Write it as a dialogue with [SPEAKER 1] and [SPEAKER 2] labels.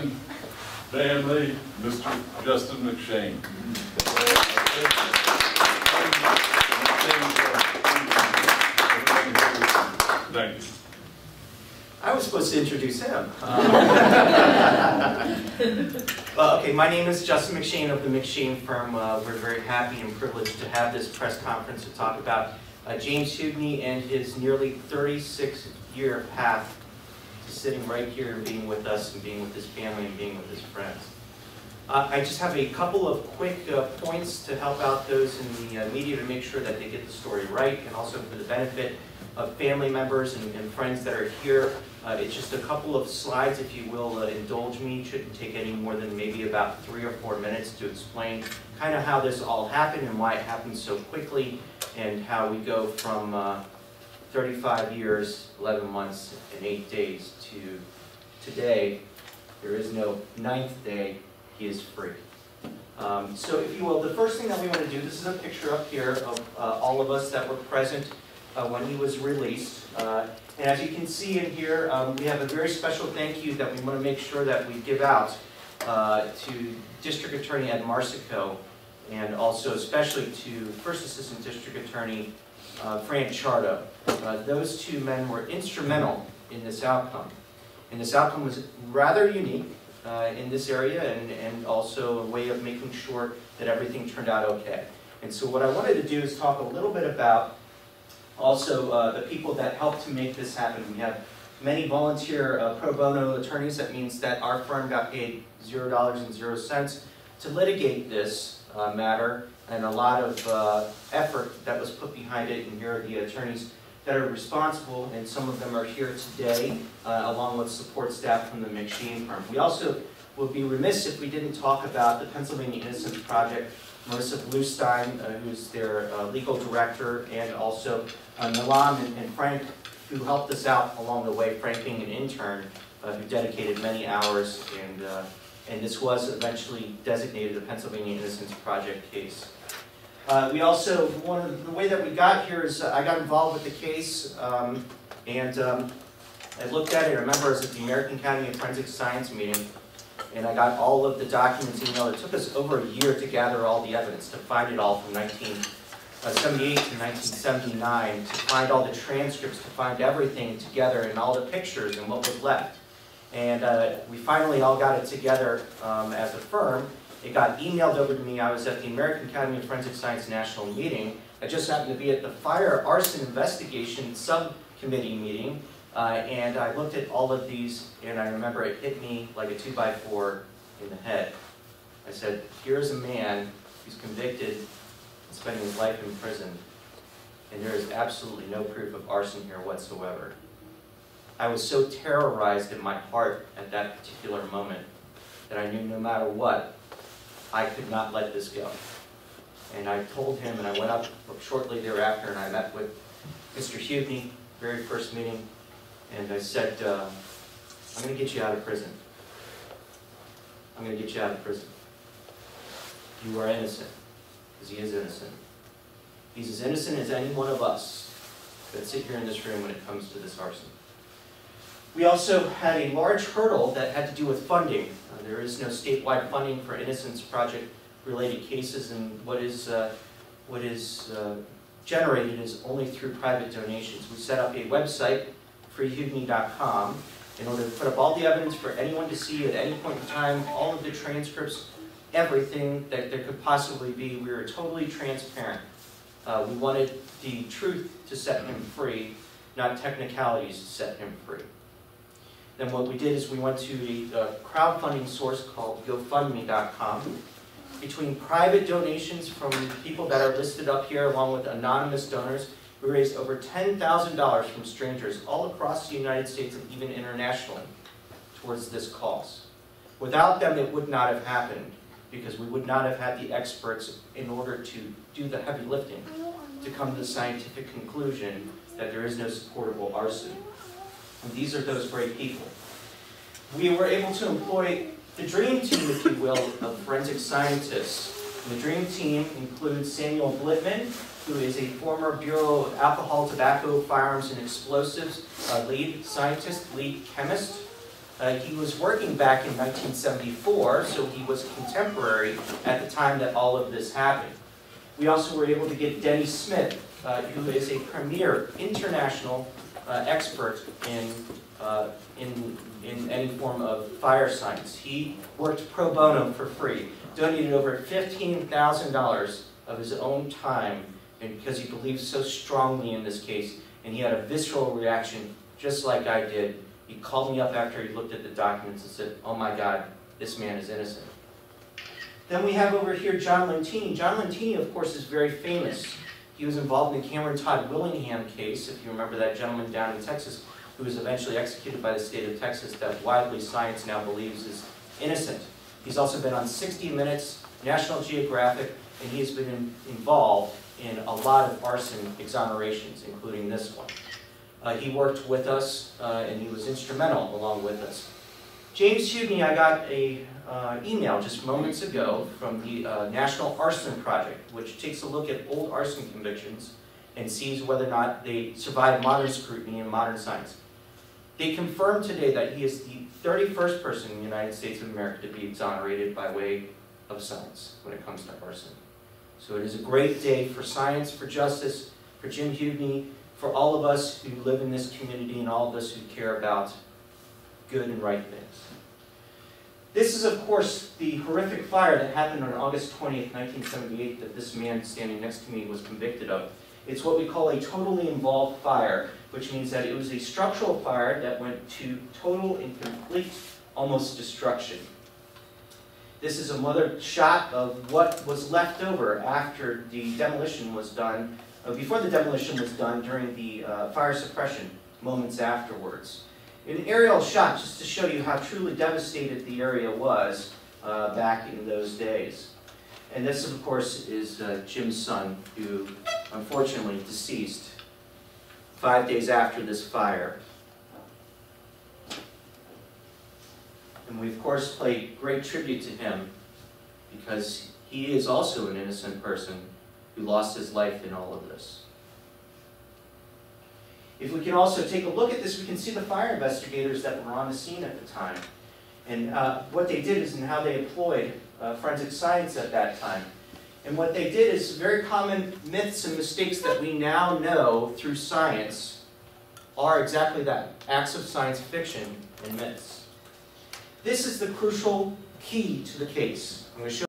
[SPEAKER 1] family, Mr. Justin McShane. Thank you.
[SPEAKER 2] I was supposed to introduce him. Well, okay, my name is Justin McShane of the McShane Firm. Uh, We're very happy and privileged to have this press conference to talk about uh, James Hugney and his nearly 36-year path sitting right here and being with us and being with his family and being with his friends. Uh, I just have a couple of quick uh, points to help out those in the uh, media to make sure that they get the story right and also for the benefit of family members and and friends that are here. Uh, It's just a couple of slides, if you will, indulge me, shouldn't take any more than maybe about three or four minutes to explain kind of how this all happened and why it happened so quickly, and how we go from uh, 35 years, 11 months, and 8 days to today. There is no ninth day, he is free. Um, So if you will, the first thing that we want to do, this is a picture up here of uh, all of us that were present uh, when he was released. Uh, And as you can see in here, um, we have a very special thank you that we want to make sure that we give out uh, to District Attorney Ed Marsico, and also especially to First Assistant District Attorney uh, Frank. Uh, Those two men were instrumental in this outcome. And this outcome was rather unique uh, in this area, and and also a way of making sure that everything turned out okay. And so what I wanted to do is talk a little bit about also uh, the people that helped to make this happen. We have many volunteer uh, pro bono attorneys. That means that our firm got paid zero dollars and zero cents to litigate this uh, matter, and a lot of uh, effort that was put behind it. And here are the attorneys that are responsible, and some of them are here today, uh, along with support staff from the McShane firm. We also would be remiss if we didn't talk about the Pennsylvania Innocence Project Melissa Bluestein, uh, who's their uh, legal director, and also uh, Milan and and Frank, who helped us out along the way, Frank being an intern, uh, who dedicated many hours, and, and this was eventually designated a Pennsylvania Innocence Project case. Uh, We also, one of, the way that we got here is, uh, I got involved with the case, um, and um, I looked at it, I remember I was at the American Academy of Forensic Science meeting, and I got all of the documents emailed. It took us over a year to gather all the evidence, to find it all from 1978 to 1979, to find all the transcripts, to find everything together and all the pictures and what was left. And uh, we finally all got it together um, as a firm. It got emailed over to me. I was at the American Academy of Forensic Science National Meeting. I just happened to be at the Fire Arson Investigation Subcommittee meeting, uh, and I looked at all of these, and I remember it hit me like a two by four in the head. I said, here's a man who's convicted and spending his life in prison, and there is absolutely no proof of arson here whatsoever. I was so terrorized in my heart at that particular moment that I knew no matter what, I could not let this go. And I told him, and I went up shortly thereafter, and I met with Mr. Hugney, very first meeting, and I said, uh, I'm gonna get you out of prison. I'm gonna get you out of prison. You are innocent, because he is innocent. He's as innocent as any one of us that sit here in this room when it comes to this arson. We also had a large hurdle that had to do with funding. Uh, There is no statewide funding for Innocence Project-related cases, and what is, uh, what is uh, generated is only through private donations. We set up a website, freehugney.com, in order to put up all the evidence for anyone to see at any point in time, all of the transcripts, everything that there could possibly be. We were totally transparent. Uh, We wanted the truth to set him free, not technicalities to set him free. Then what we did is we went to a crowdfunding source called GoFundMe.com. Between private donations from people that are listed up here, along with anonymous donors, we raised over $10,000 from strangers all across the United States and even internationally towards this cause. Without them, it would not have happened, because we would not have had the experts in order to do the heavy lifting, to come to the scientific conclusion that there is no supportable arson. And these are those great people. We were able to employ the dream team, if you will, of forensic scientists. And the dream team includes Samuel Blitman, who is a former Bureau of Alcohol, Tobacco, Firearms, and Explosives uh, lead scientist, lead chemist. Uh, he was working back in 1974, so he was contemporary at the time that all of this happened. We also were able to get Denny Smith, uh, who is a premier international uh, expert in, uh, in, in any form of fire science. He worked pro bono for free, donated over $15,000 of his own time and because he believes so strongly in this case, and he had a visceral reaction just like I did. He called me up after he looked at the documents and said, oh my God, this man is innocent. Then we have over here John Lentini. John Lentini, of course, is very famous. He was involved in the Cameron Todd Willingham case, if you remember that gentleman down in Texas who was eventually executed by the state of Texas that widely science now believes is innocent. He's also been on 60 Minutes, National Geographic, and he has been in, involved in a lot of arson exonerations, including this one. Uh, he worked with us, uh, and he was instrumental along with us. James Hugney, I got a uh, email just moments ago from the uh, National Arson Project, which takes a look at old arson convictions and sees whether or not they survive modern scrutiny and modern science. They confirmed today that he is the 31st person in the United States of America to be exonerated by way of science when it comes to arson. So it is a great day for science, for justice, for Jim Hugney, for all of us who live in this community and all of us who care about good and right things. This is, of course, the horrific fire that happened on August 20th, 1978, that this man standing next to me was convicted of. It's what we call a totally involved fire, which means that it was a structural fire that went to total and complete, almost destruction. This is another shot of what was left over after the demolition was done, uh, before the demolition was done during the uh, fire suppression moments afterwards. An aerial shot just to show you how truly devastated the area was uh, back in those days. And this, of course, is uh, Jim's son, who unfortunately deceased five days after this fire. And we, of course, pay great tribute to him because he is also an innocent person who lost his life in all of this. If we can also take a look at this, we can see the fire investigators that were on the scene at the time. And uh, what they did is and how they employed uh, forensic science at that time. And what they did is very common myths and mistakes that we now know through science are exactly that, acts of science fiction and myths. This is the crucial key to the case. I'm going to show